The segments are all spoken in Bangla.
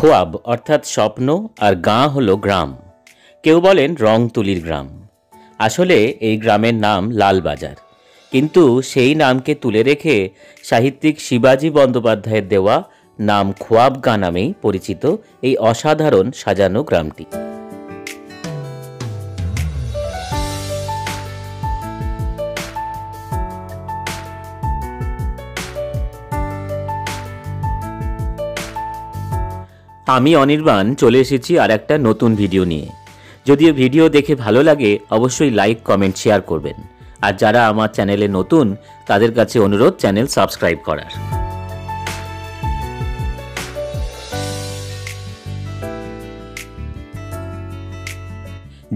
খোয়াব অর্থাৎ স্বপ্ন আর গাঁ হলো গ্রাম। কেউ বলেন রং তুলির গ্রাম। আসলে এই গ্রামের নাম লালবাজার। কিন্তু সেই নামকে তুলে রেখে সাহিত্যিক শিবাজী বন্দ্যোপাধ্যায়ের দেওয়া নাম খোয়াব গা নামেই পরিচিত এই অসাধারণ সাজানো গ্রামটি। আমি অনির্বাণ চলে এসেছি আর একটা নতুন ভিডিও নিয়ে। যদিও ভিডিও দেখে ভালো লাগে, অবশ্যই লাইক, কমেন্ট, শেয়ার করবেন। আর যারা আমার চ্যানেলে নতুন, তাদের কাছে অনুরোধ চ্যানেল সাবস্ক্রাইব করার।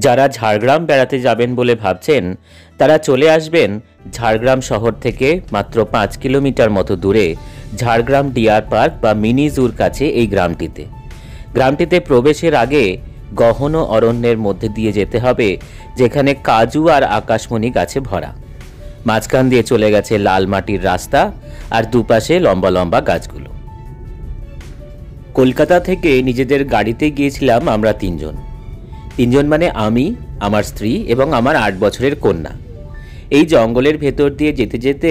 যারা ঝাড়গ্রাম বেড়াতে যাবেন বলে ভাবছেন, তারা চলে আসবেন ঝাড়গ্রাম শহর থেকে মাত্র পাঁচ কিলোমিটার মতো দূরে ঝাড়গ্রাম ডিয়ার পার্ক বা মিনি জুর কাছে এই গ্রামটিতে। গ্রামটিতে প্রবেশের আগে গহন অরণ্যের মধ্যে দিয়ে যেতে হবে, যেখানে কাজু আর আকাশমণি গাছে ভরা। মাঝখান দিয়ে চলে গেছে লাল মাটির রাস্তা আর দুপাশে লম্বা লম্বা গাছগুলো। কলকাতা থেকে নিজেদের গাড়িতে গিয়েছিলাম আমরা তিনজন। তিনজন মানে আমি, আমার স্ত্রী এবং আমার আট বছরের কন্যা। এই জঙ্গলের ভেতর দিয়ে যেতে যেতে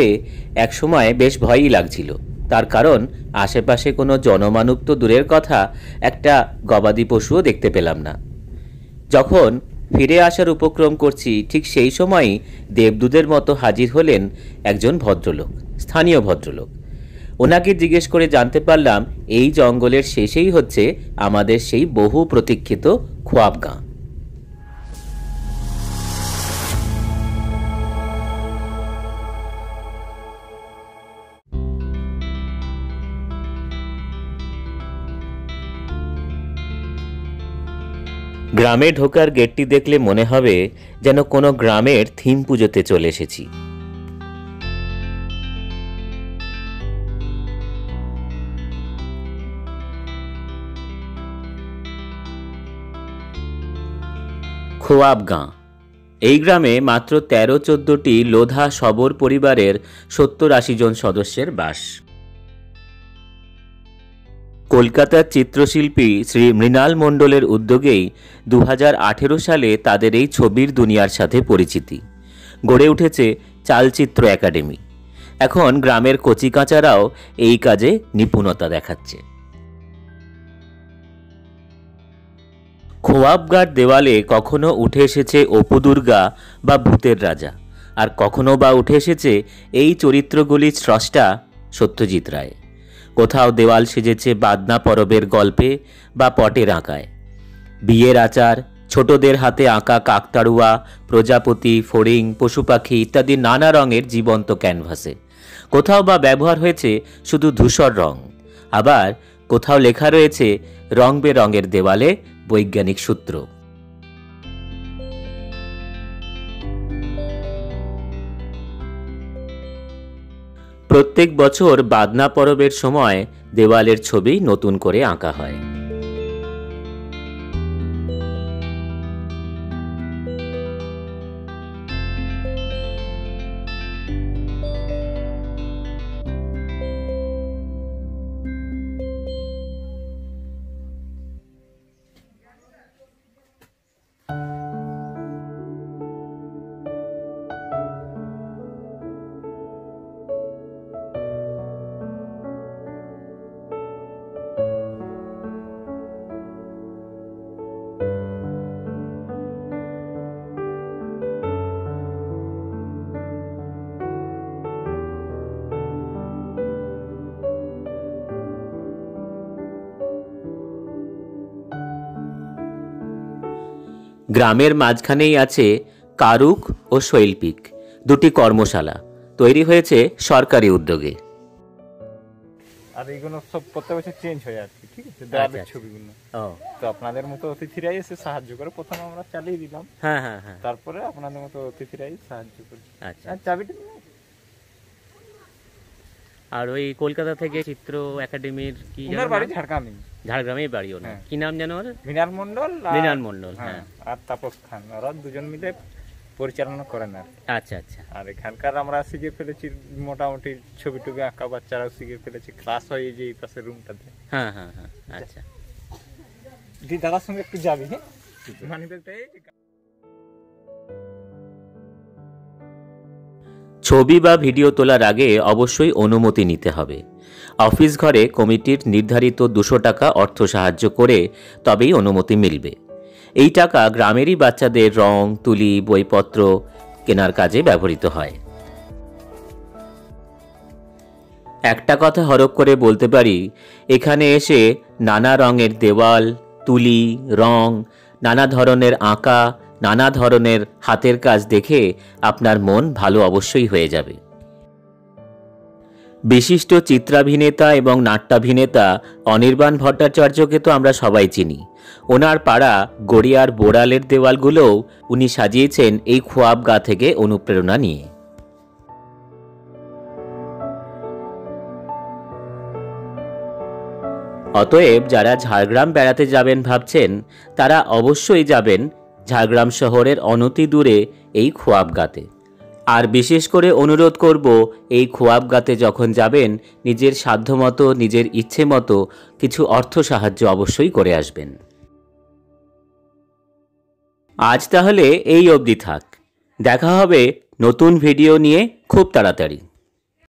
একসময় বেশ ভয়ই লাগছিল। তার কারণ, আশেপাশে কোনো জনমানুব তো দূরের কথা, একটা গবাদি পশুও দেখতে পেলাম না। যখন ফিরে আসার উপক্রম করছি, ঠিক সেই সময়ই দেবদূতের মতো হাজির হলেন একজন ভদ্রলোক, স্থানীয় ভদ্রলোক। ওনাকে জিজ্ঞেস করে জানতে পারলাম, এই জঙ্গলের শেষেই হচ্ছে আমাদের সেই বহু প্রতীক্ষিত খোয়াব গ্রামে ঢোকার গেটটি দেখলে মনে হবে যেন কোনো গ্রামের থিম পুজোতে চলে এসেছি। খোয়াব গাঁ। এই গ্রামে মাত্র তেরো চোদ্দটি লোধা সবর পরিবারের সত্তর আশি জন সদস্যের বাস। কলকাতার চিত্রশিল্পী শ্রী মৃণাল মণ্ডলের উদ্যোগেই দু হাজার আঠেরো সালে তাদের এই ছবির দুনিয়ার সাথে পরিচিতি। গড়ে উঠেছে চালচিত্র একাডেমি। এখন গ্রামের কচিকাঁচারাও এই কাজে নিপুণতা দেখাচ্ছে। খোয়াবগার দেওয়ালে কখনো উঠে এসেছে অপুদুর্গা বা ভূতের রাজা, আর কখনো বা উঠে এসেছে এই চরিত্রগুলির স্রষ্টা সত্যজিৎ রায়। কোথাও দেওয়াল সেজেছে বাদনা পরবের গল্পে বা পটের আঁকায়। বিয়ের আচার, ছোটদের হাতে আঁকা কাকতাড়ুয়া, প্রজাপতি, ফড়িং পশু পাখি ইত্যাদি নানা রঙের জীবন্ত ক্যানভাসে। কোথাও বা ব্যবহার হয়েছে শুধু ধূসর রং। আবার কোথাও লেখা রয়েছে রং বেরঙের দেওয়ালে বৈজ্ঞানিক সূত্র। প্রত্যেক বছর বাদনা পরবের সময় দেওয়ালের ছবি নতুন করে আঁকা হয়। গ্রামের মাঝখানেই আছে কারুক ও শৈল্পিক দুটি কর্মশালা তৈরি হয়েছে সরকারি উদ্যোগে। আর এইগুলো সব প্রত্যেক বছর চেঞ্জ হয়ে কি ঠিক আছে? দেওয়ালের আচ্ছা। ছবিগুলো। তো আপনাদের মতো অতিথিরাই এসে সাহায্য করে প্রথমে আমরা চালিয়ে দিলাম। হ্যাঁ হ্যাঁ হ্যাঁ। তারপরে আপনাদের মতো অতিথিরাই সাহায্য করে। আচ্ছা। আর চাবিটা। আর ওই কলকাতা থেকে চিত্র একাডেমির কি ওনার বাড়ি? ঝাড়গ্রামে ঝাড়গ্রামে বাড়ি ওনার। হ্যাঁ। কি নাম যেন ওর? মৃণাল মন্ডল আর- মৃণাল মণ্ডল, হ্যাঁ হ্যাঁ। আর তাপস খান। ওরা দুজন মিলে পরিচালনা করেন আর আচ্ছা আচ্ছা। আর এখানকার আমরা শিখে ফেলেছি মোটামুটি ছবি টবি আঁকা বাচ্চারাও শিখে ফেলেছি। ক্লাস হয় এই যে এই পাশে রুমটাতে হ্যাঁ হ্যাঁ হ্যাঁ। আচ্ছা। দি দাদার সঙ্গে একটু যাবি হ্যাঁ? মানি ছবি বা ভিডিও তোলার আগে অবশ্যই অনুমতি নিতে হবে। অফিস ঘরে কমিটির নির্ধারিত দুশো টাকা অর্থ সাহায্য করে তবেই অনুমতি মিলবে। এই টাকা গ্রামেরই বাচ্চাদের রং, তুলি, বইপত্র কেনার কাজে ব্যবহৃত হয়। একটা কথা হরক করে বলতে পারি, এখানে এসে নানা রঙের দেওয়াল, তুলি, রং, নানা ধরনের আঁকা নানা ধরনের হাতের কাজ দেখে আপনার মন ভালো অবশ্যই হয়ে যাবে। বিশিষ্ট চিত্রাভিনেতা এবং নাট্যাভিনেতা অনির্বাণ ভট্টাচার্যকে তো আমরা সবাই চিনি। ওনার পাড়া গড়িয়ার বোড়ালের দেওয়ালগুলোও উনি সাজিয়েছেন এই খোয়াব গা থেকে অনুপ্রেরণা নিয়ে। অতএব যারা ঝাড়গ্রাম বেড়াতে যাবেন ভাবছেন, তারা অবশ্যই যাবেন ঝাড়গ্রাম শহরের অনতি দূরে এই খোয়াবগাতে আর বিশেষ করে অনুরোধ করব, এই খোয়াবগাতে যখন যাবেন, নিজের সাধ্যমতো, নিজের ইচ্ছে মতো কিছু অর্থ সাহায্য অবশ্যই করে আসবেন। আজ তাহলে এই অবধি থাক। দেখা হবে নতুন ভিডিও নিয়ে খুব তাড়াতাড়ি।